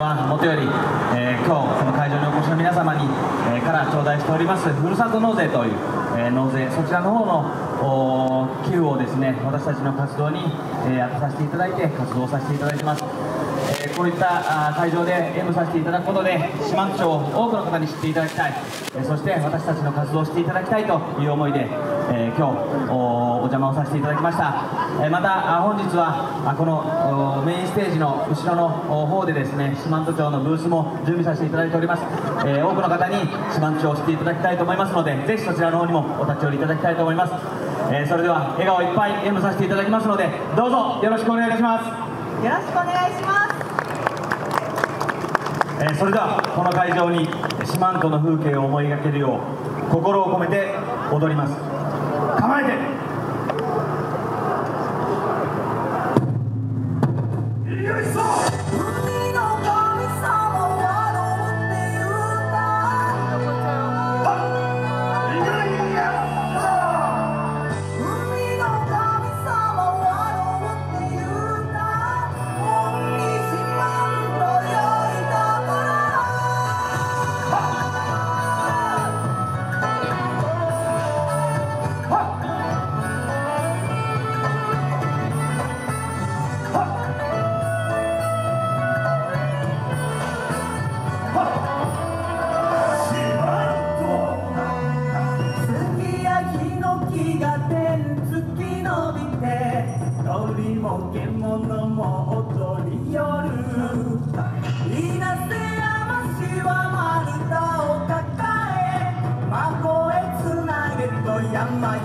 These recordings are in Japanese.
もとより、えー、今日この会場にお越しの皆様に、えー、から頂戴しておりますふるさと納税という、えー、納税そちらの方の寄付をですね私たちの活動に、え当てさせていただいて活動させていただいてます、こういった会場で演舞させていただくことで四万十町を多くの方に知っていただきたい、そして私たちの活動をしていただきたいという思いで、え今日お邪魔をさせていただきました、えまた本日はこのメインステージの後ろの方でですね四万十町のブースも準備させていただいております、え多くの方に四万十町を知っていただきたいと思いますのでぜひそちらの方にもお立ち寄りいただきたいと思います、えそれでは笑顔いっぱい演舞させていただきますのでどうぞよろしくお願いいたします。よろしくお願いします。え、それではこの会場に四万十の風景を思いがけるよう心を込めて踊ります。構えて。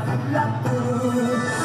thật là thương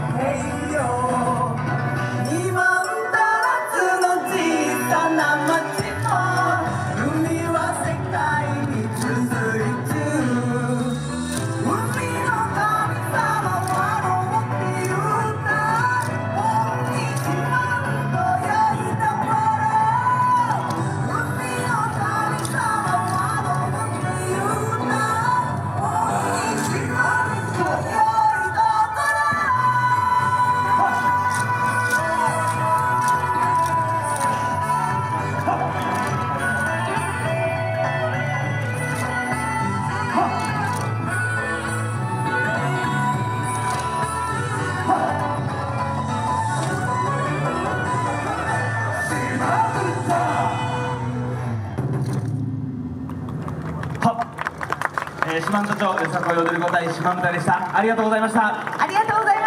えー、四万十町よさこい踊り子隊四万豚でした。ありがとうございました。ありがとうござい